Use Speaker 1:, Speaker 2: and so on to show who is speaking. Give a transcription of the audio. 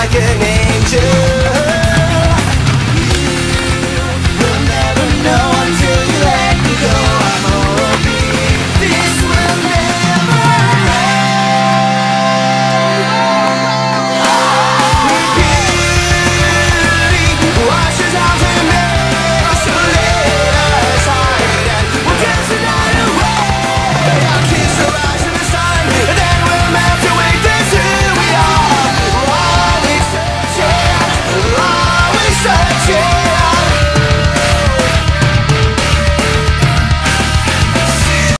Speaker 1: like an angel.